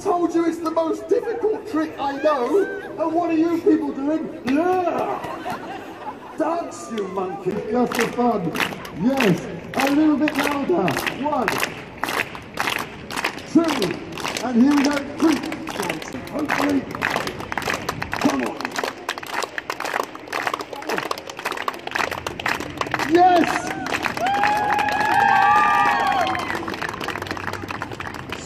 told you it's the most difficult trick I know. And what are you people doing? Yeah! Dance, you monkey. Just for fun. Yes. A little bit louder. One. Two. And here we go. Three. Hopefully. Come on. Yes!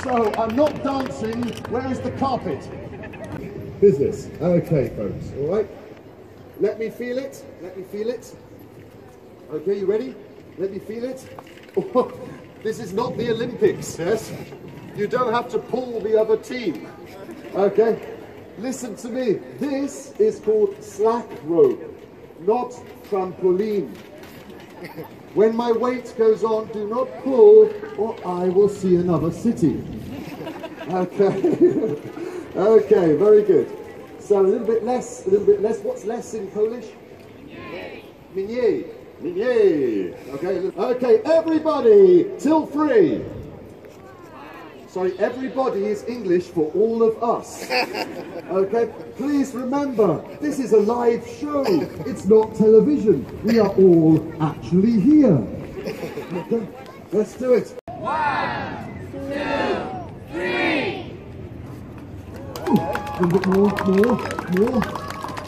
So I'm not dancing. Where is the carpet? Business. Okay, folks. All right. Let me feel it. Let me feel it. Okay, you ready? Let me feel it. this is not the Olympics, yes? You don't have to pull the other team. Okay? Listen to me. This is called slack rope, not trampoline. When my weight goes on, do not pull or I will see another city. Okay. okay, very good. So a little bit less, a little bit less. What's less in Polish? Minier. Minier. Okay, okay, everybody, till three. Sorry, everybody is English for all of us. Okay, please remember, this is a live show. It's not television. We are all actually here. Okay, let's do it. A little bit more, more, more.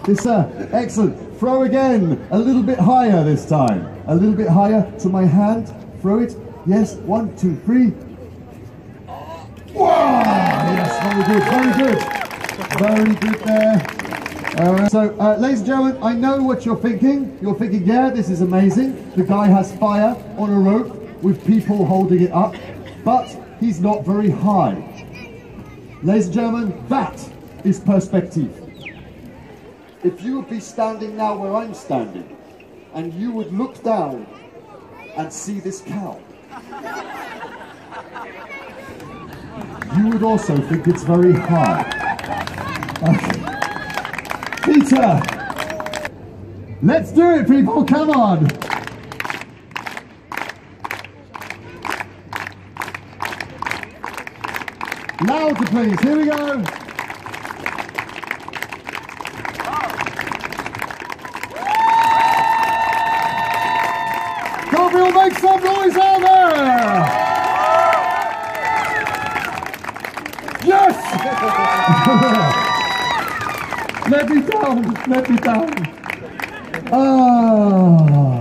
Yes, sir. Excellent. Throw again. A little bit higher this time. A little bit higher to my hand. Throw it. Yes. One, two, three. Wow! Yes, very good, very good. Very good there. Uh, so, uh, ladies and gentlemen, I know what you're thinking. You're thinking, yeah, this is amazing. The guy has fire on a rope with people holding it up, but he's not very high. Ladies and gentlemen, that is perspective. If you would be standing now where I'm standing, and you would look down and see this cow, you would also think it's very high. Peter! Let's do it, people, come on! Louder, please, here we go! Can't we all make some noise out there? Yes! let me down, let me down. Ah.